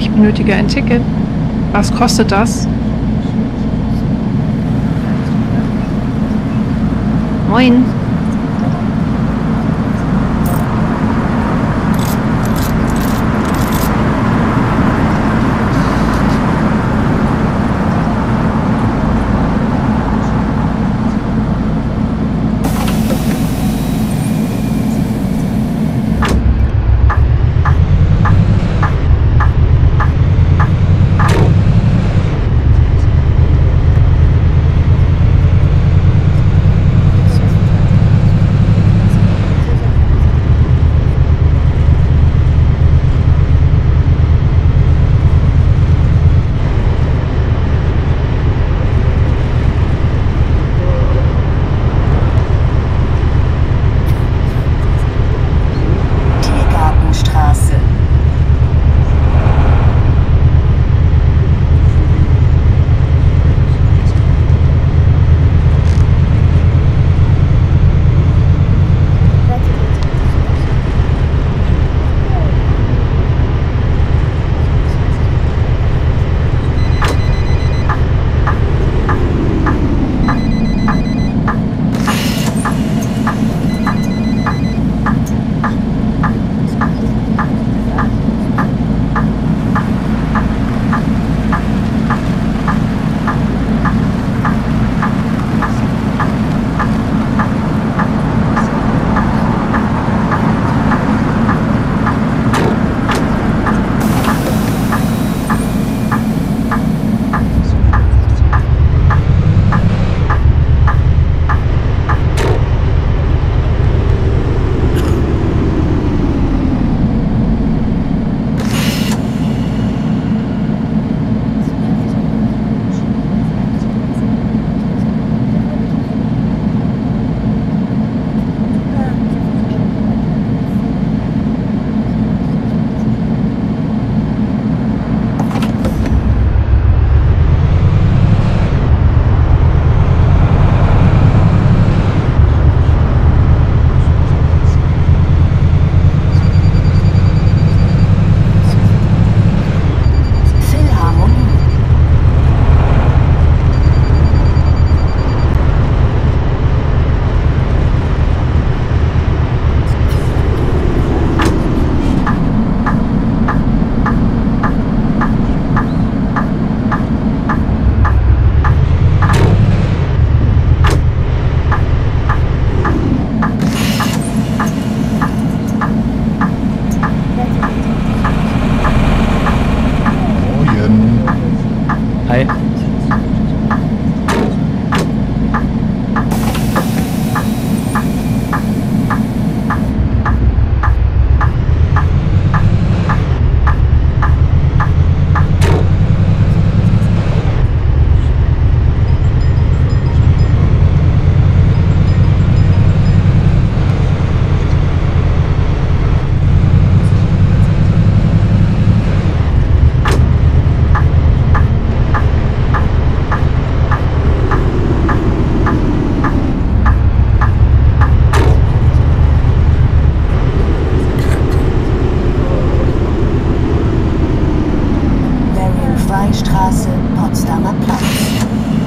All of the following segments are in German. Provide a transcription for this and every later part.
Ich benötige ein Ticket. Was kostet das? Moin. スとつながった。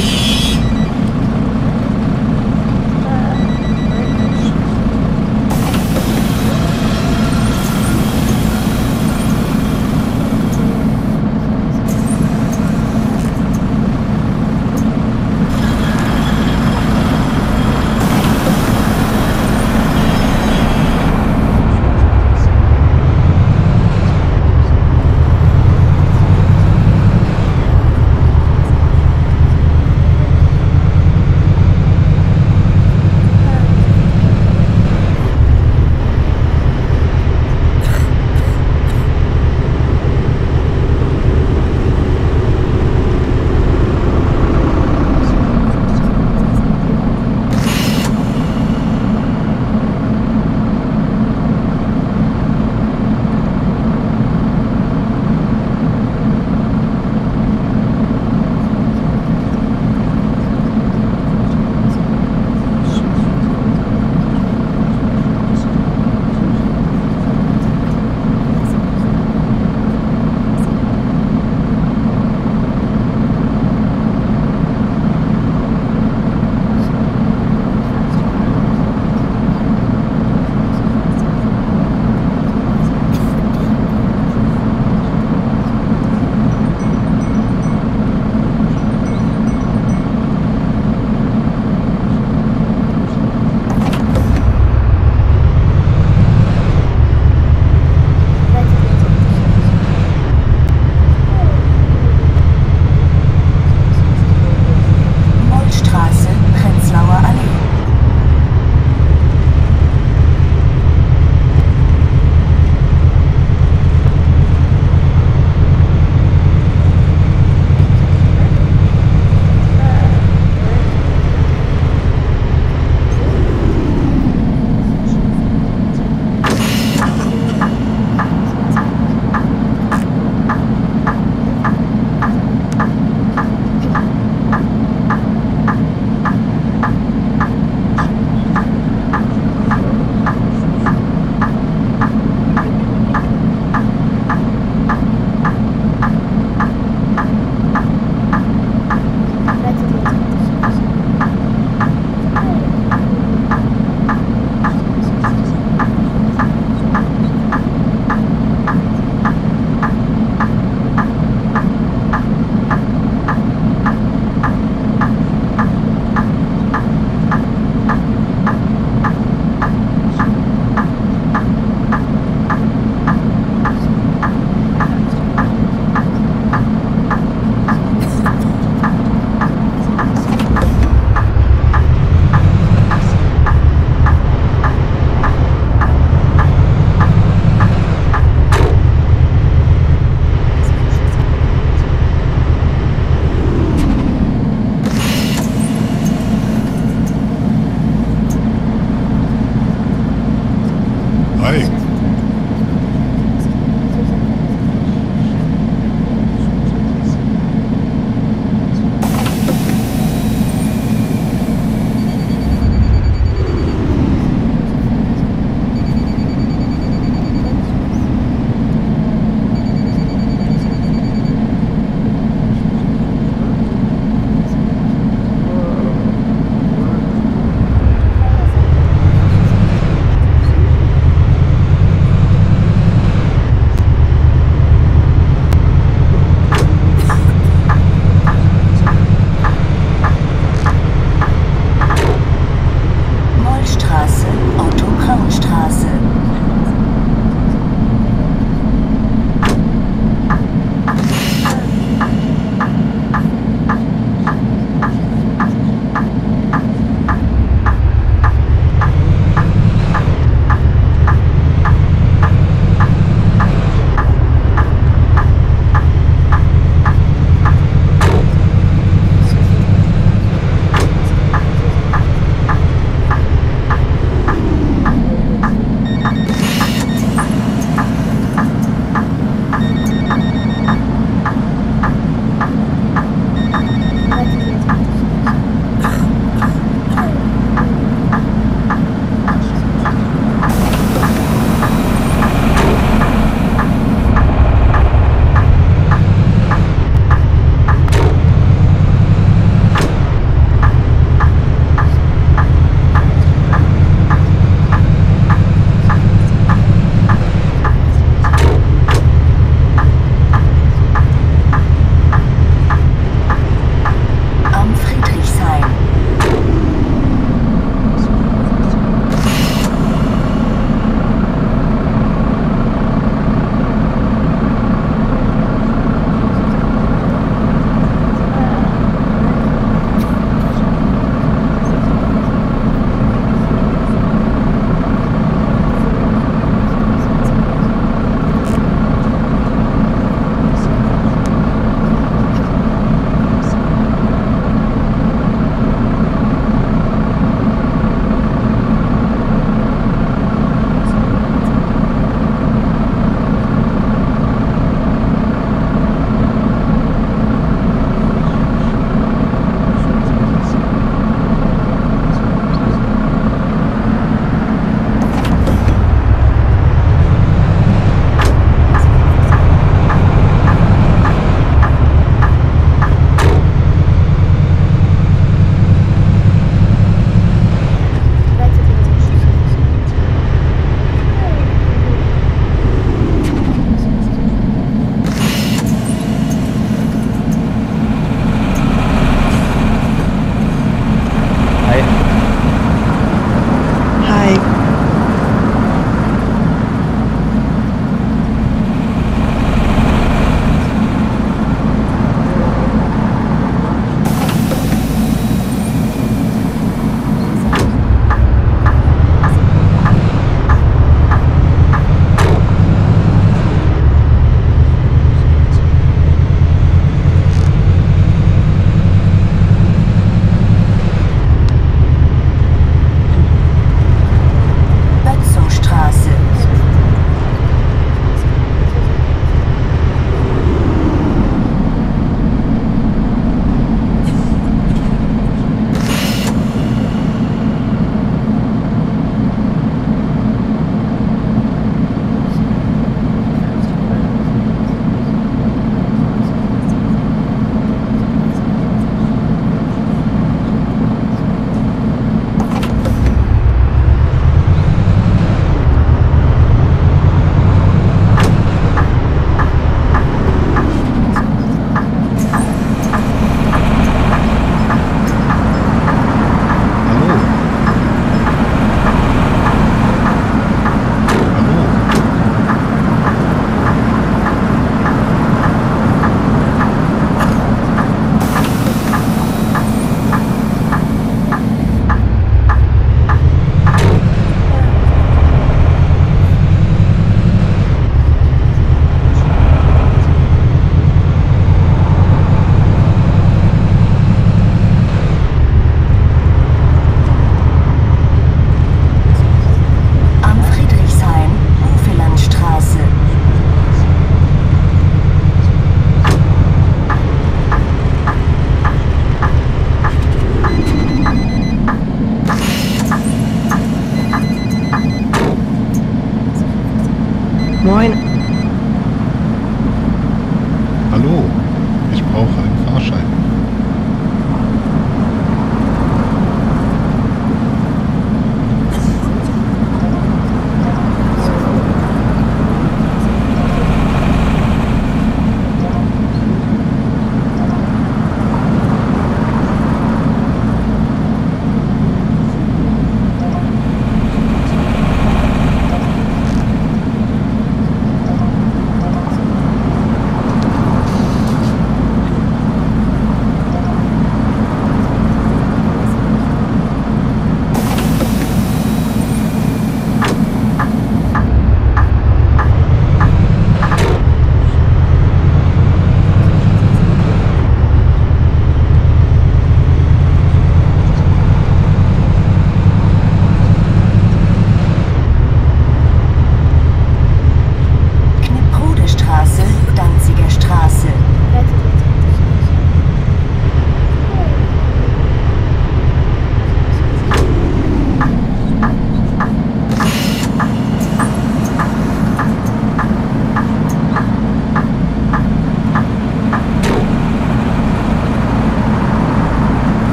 day.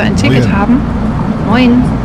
Ein Ticket Moin. haben? Moin.